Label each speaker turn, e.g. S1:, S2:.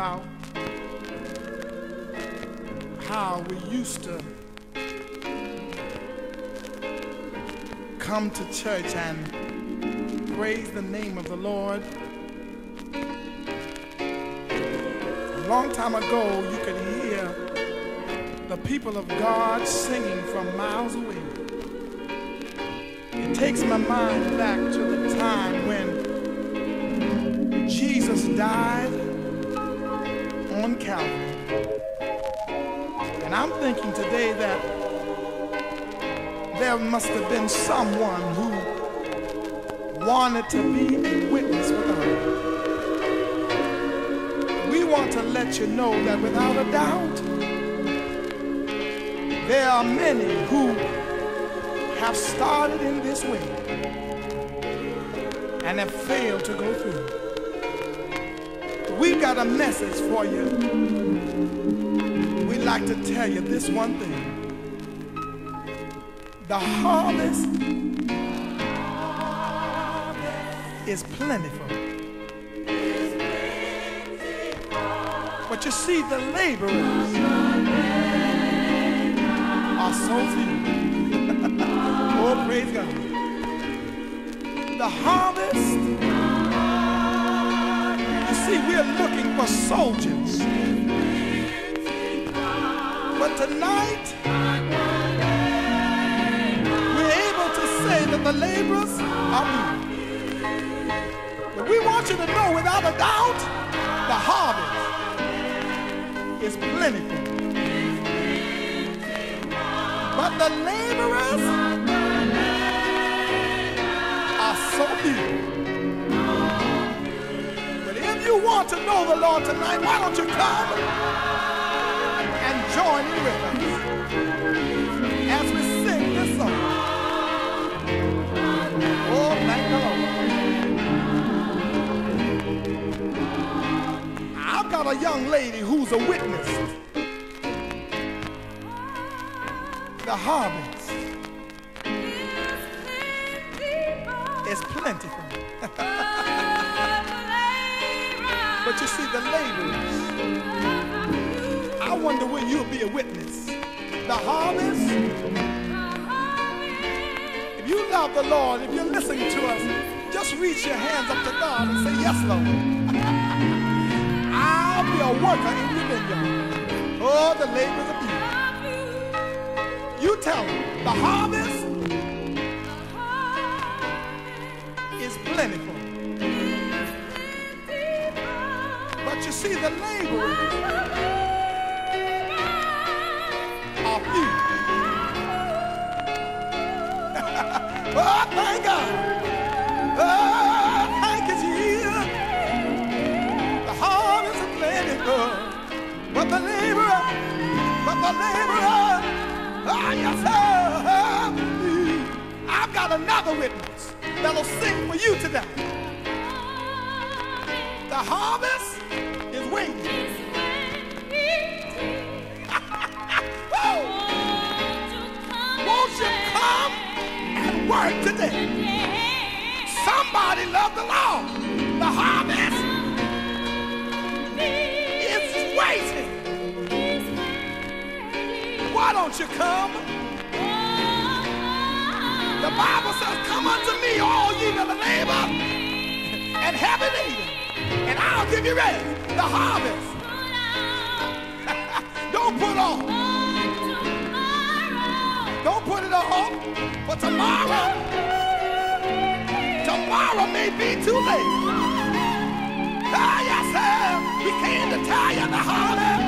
S1: about how we used to come to church and praise the name of the Lord. A long time ago, you could hear the people of God singing from miles away. It takes my mind back to the time when Jesus died on Calvary. And I'm thinking today that there must have been someone who wanted to be a witness for God. We want to let you know that without a doubt, there are many who have started in this way and have failed to go through. We've got a message for you. We'd like to tell you this one thing. The harvest is plentiful. But you see, the laborers are so few. oh, praise God. The harvest, see, we're looking for soldiers. But tonight, we're able to say that the laborers are few. But we want you to know without a doubt, the harvest is plentiful. But the laborers are so few. You want to know the Lord tonight, why don't you come and join in with us as we sing this song? Oh, thank the Lord. I've got a young lady who's a witness. The harvest is plentiful. but you see, the laborers, I wonder will you be a witness? The harvest, if you love the Lord, if you're listening to us, just reach your hands up to God and say, Yes, Lord. I'll be a worker in your vineyard. Oh, the labors of you. You tell them the harvest But you see, the laborers are few. oh, thank God. Oh, thank you. The harvest is plentiful. But the laborer, but the laborer, oh, yes, sir. I've got another witness that'll sing for you today. The harvest today? Somebody love the Lord. The harvest is waiting. Why don't you come? The Bible says, Come unto me, all ye that labor and heavy laden, and I'll give you rest. The harvest. Don't put off. Don't put it off for tomorrow. Tomorrow may be too late. Ah, sir. We came to tell you the harvest